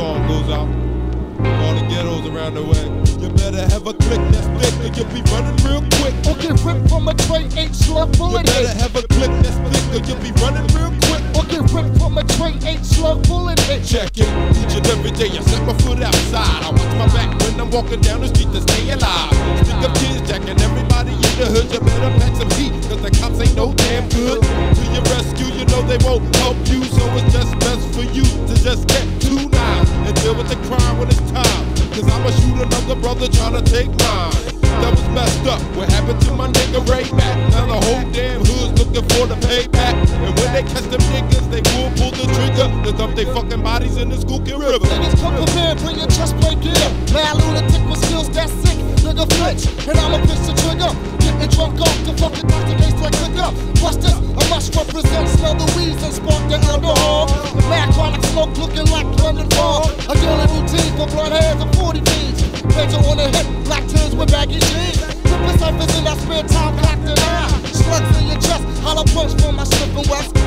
song goes out. All the ghettos around the way. You better have a click that's thick or you'll be running real quick. Or get ripped from a tray, eight slug You better have a click that's thick or you'll be running real quick. Or get ripped from a tray, eight slug bullet. Check it. Each and every day I set my foot outside. I watch my back when I'm walking down the street to stay alive. Stick up kids jacking everybody in the hood. You better pack some heat, cause the cops ain't no damn good. Know they won't help you. So it's just best for you to just get two now and deal with the crime when it's time. Cause I'ma shoot another brother trying to take mine. That was messed up. What happened to my nigga Ray Mac? Now the whole damn hood's looking for the payback. And when they catch them niggas, they will pull the to dump they fucking bodies in the Schuylkill River. Niggas come prepared, bring your chest plate gear. Mad lunatic with skills that sick. Nigga flinch, and I'ma pinch the trigger. Getting drunk off the fucking doctor case like liquor. Busters, I must represent, smell the weeds and spark the alcohol. Mad chronic smoke looking like London Fog. A daily routine for blood hairs and 40 beans. Major on the hip, black tins with baggy jeans. Flipping ciphers in that spare time, cocked an eye. Slugs in your chest, hollow punch from my slipping west.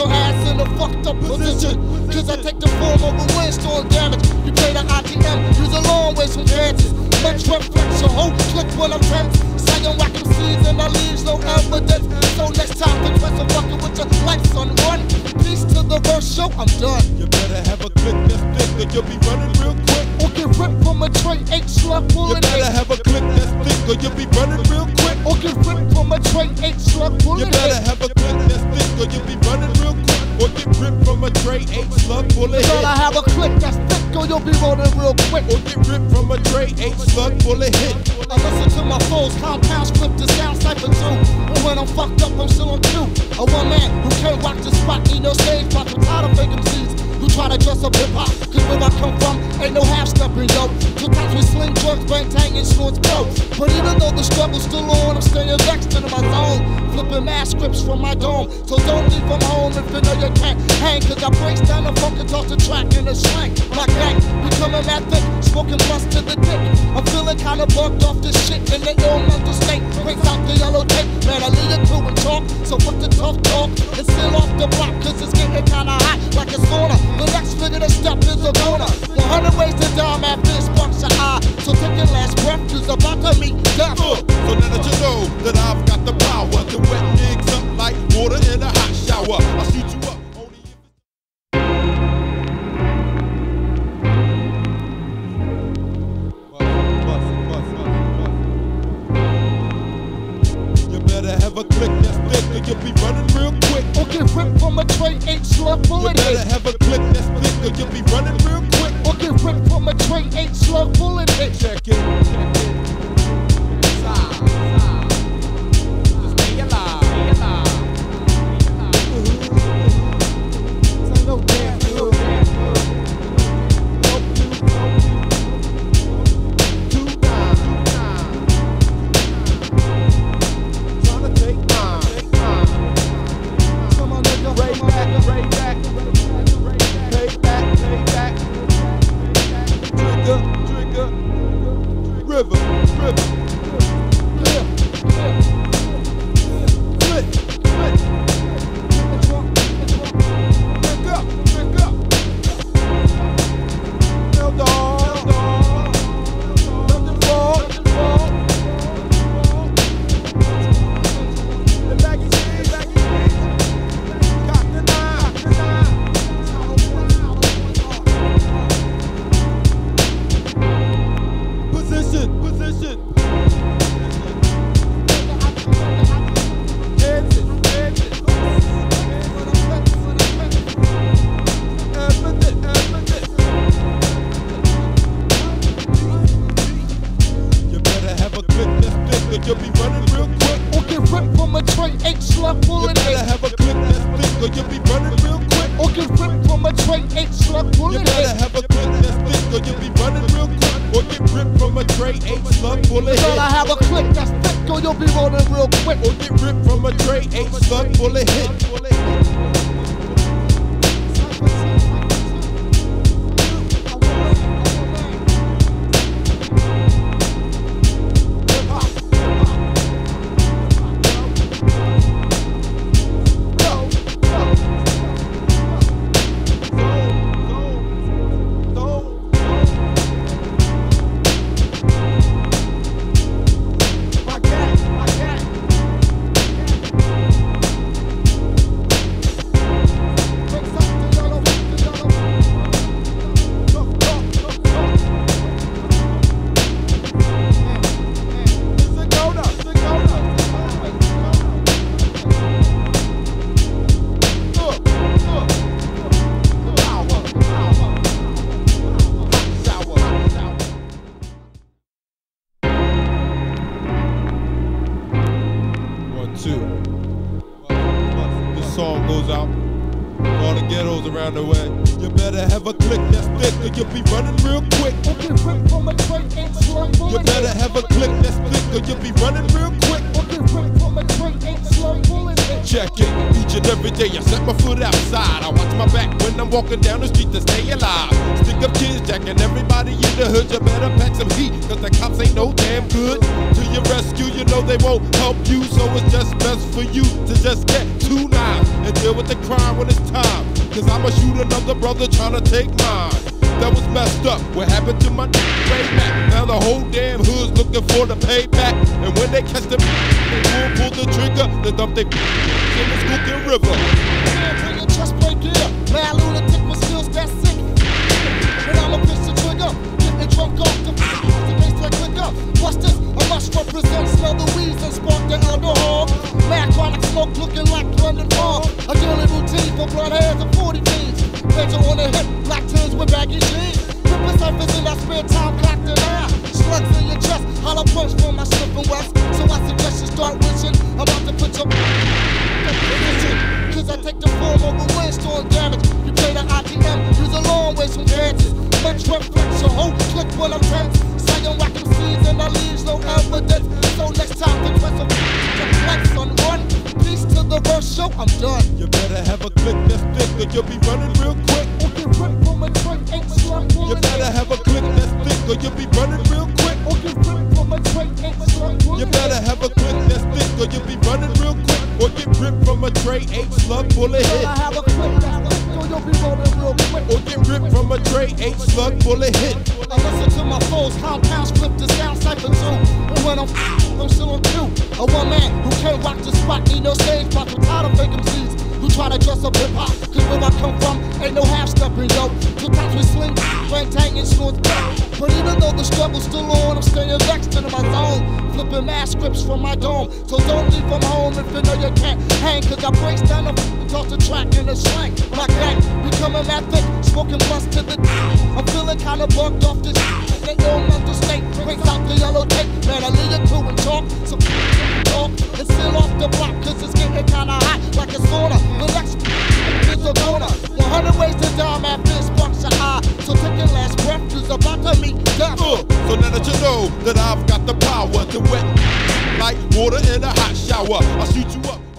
Your ass in a fucked up position. Cause I take the form of a windstorm damage. You play the ITM, use a long ways from Kansas. Much reflex, your whole click when I'm tense. Saying whacking seeds and I leaves no evidence. So next time, press a fucking with your life, son. Run. Peace to the verse show, I'm done. You better have a click that's thick or you'll be running real quick. Or get ripped from a tray, eight slug You better have a click that's thick or you'll be running real quick. Or get ripped from a tray, eight slug You better have a click ripped from a tray, eight slug bullet Girl, I have a click that's thick, or you'll be rolling real quick. Or get ripped from a tray, eight slug bullet hit. I listen to my foes, compounds flip the sound cipher too. And when I'm fucked up, I'm still on cue. A one man who can't rock the spot, need no stage pop. I'm tired of MCs who try to dress up hip hop. Cause where I come from, ain't no tang, and. But even though the struggle's still on, I'm staying vexed into my zone. Flipping mad scripts from my dome. So don't leave from home if you know you can't hang. Cause I breaks down the funk and toss the track in a slang. My gang becoming mad thick, smoking bust to the dick. I'm feeling kinda bugged off this shit in the ill mental state. Breaks out the yellow tape, man, I leave it to and talk. So fuck the tough talk and seal off the block, cause it's getting kinda hot like a sauna. The next nigga to step is a goner. 100 ways to die, man, this sparks your eye. So take your last breath, cause about to meet death. Uh, so now that you know that I've got the power to wet Or get ripped from a tray, eight slug bullet Girl, I have a click that's thick, or you'll be rolling real quick. Or get ripped from a tray, eight slug bullet hit. Too. This song goes out to all the ghettos around the way. You better have a click that's thick or you'll be running real quick. You better have a click that's thick or you'll be running real quick. Check it, each and every day I set my foot outside. I watch my back when I'm walking down the street to stay alive. Stick up kids jacking everybody in the hood. You better pack some heat, cause the cops ain't no damn good. To your rescue, you know they won't help you. So it's just best for you to just get two knives and deal with the crime when it's time. Cause I'ma shoot another brother trying to take mine. That was messed up. What happened to my way back? Now the whole damn hood's looking for the payback. And when they catch will pull the trigger. They dump they in the Schuylkill River. Man, your chest plate gear. Mad lunatic with skills that sick. When I'm a pitch the trigger, getting drunk off the the case like liquor. Bust this, I must represent, smell the weeds and spark the alcohol. Mad chronic smoke looking like London Fog. A daily routine for blood hairs and 40 fiends. Pedro on the hip, black tins with baggy jeans. Ripping surface in that spare time, cocked an eye. Slugs in your chest, hollow punch from my slipping west. So I suggest you start wishing. I'm about to put your position. Cause I take the form of a windstorm damage. You play the ITM, use a long ways from Kansas. Much reflex, your whole click when I'm tense. Saying whacking seeds and I leaves no evidence. So next time the quest of the flex on one. Peace to the verse show, I'm done. You better have a click that's thick or you'll be running real quick. Or get ripped from a drink, ain't slum You better have a click that's thick or you'll be running real quick. Better have a click that's thick or you'll be running real quick. Or get ripped from a tray, eight slug bullet hit. I have a click that's thick, or you'll be rolling real quick. Or get ripped from a tray, eight slug bullet hit. I listen to my foes, compounds flip the sound cypher too. And when I'm out, I'm still on cue. A one man who can't rock the spot, need no stage pop. I'm tired of fake MCs who try to dress up hip hop. Cause where I come from, ain't no half stepping, yo. Two times we sling, plantain and swords. But even though the struggle's still on, I'm staying vexed into my zone. Flipping mass scripts from my dome. So don't leave from home if you know you can't hang. Cause I breaks down the f- off the track in a slang. My gang becoming mad thick, smoking blunts to the I'm feeling kinda bugged off this they mental state. Brings out the yellow tape. Man, I leave it to and talk. So talk and seal shower. I'll shoot you up.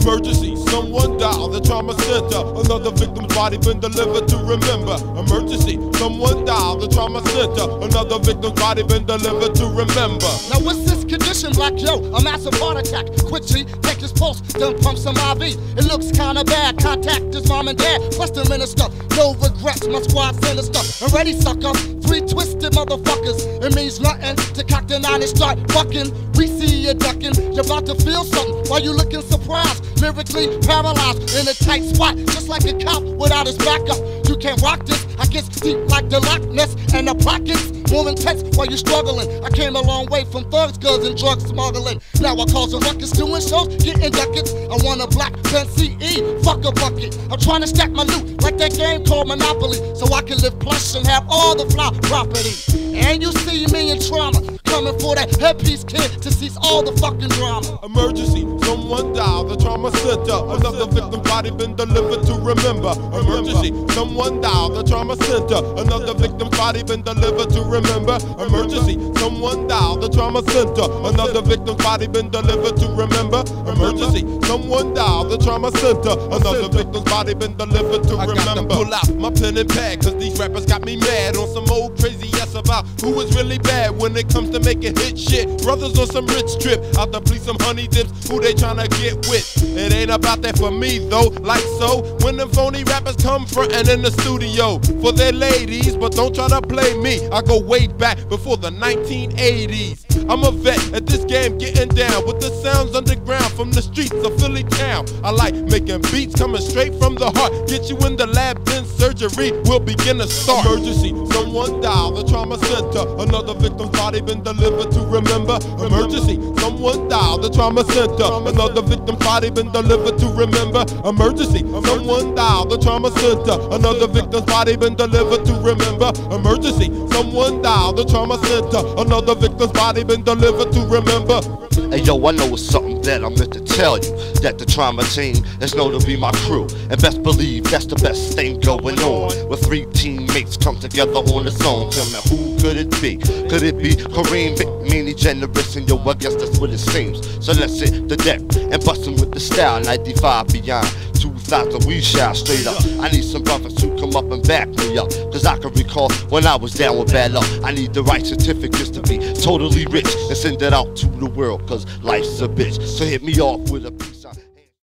Emergency, someone dial the trauma center. Another victim's body been delivered to remember. Emergency, someone dial the trauma center. Another victim's body been delivered to remember. Now what's this condition, Black Yo? A massive heart attack. Quick G, take his pulse, then pump some IV. It looks kinda bad. Contact his mom and dad, the minister. No regrets, my squad sinister. And ready, sucker. Three twisted motherfuckers. It means nothing to cock the nine and start fucking. We see you ducking. You're about to feel something while you looking surprised. Lyrically paralyzed in a tight spot, just like a cop without his backup. You can't rock this. I get deep like the Loch Ness and the pockets more intense while you're struggling. I came a long way from thugs, guns, and drug smuggling. Now I cause a ruckus doing shows, getting ducats. I want a black pen CE, fuck a bucket. I'm trying to stack my loot like that game called Monopoly, so I can live plush and have all the fly property. And you see me in trauma, coming for that headpiece kid to cease all the fucking drama. Emergency, someone dial the trauma center. Another victim's body been delivered to remember. Emergency, someone dial the trauma center. Another victim's body been delivered to remember. Emergency, someone dial the trauma center. Another victim's body been delivered to remember. Emergency, someone dial the trauma center. Another victim's body been delivered to remember. I got to pull out my pen and pad, cause these rappers got me mad on some old crazy ass about who is really bad when it comes to making hit shit. Brothers on some rich trip, out to please some honey dips, who they tryna get with. It ain't about that for me though, like so. When them phony rappers come frontin' in the studio for their ladies, but don't try to play me. I go way back before the 1980s. I'm a vet at this game, getting down with the sounds underground from the streets of Philly town. I like making beats coming straight from the heart, get you in the lab, then surgery will begin to start. Emergency, someone dial the trauma center. Another victim's body been delivered to remember. Emergency, someone dial the trauma center. Another victim's body been delivered to remember. Emergency, someone dial the trauma center. Another victim's body been delivered to remember. Emergency, someone dial the trauma center. Another victim's body been delivered to remember. Hey yo, I know it's something that I'm meant to tell you. That the trauma team is known to be my crew. And best believe that's the best thing going on. With three teammates come together on the song. Tell me who could it be? Could it be Kareem, Vic, Meanie, Generous, and yo, I guess that's what it seems. So let's hit the deck and bust with the style. 95 beyond. 2000, we shot straight up. I need some brothers to come up and back me up. Cause I can recall when I was down with bad luck. I need the right certificates to be totally rich and send it out to the world. Cause life's a bitch. So hit me off with a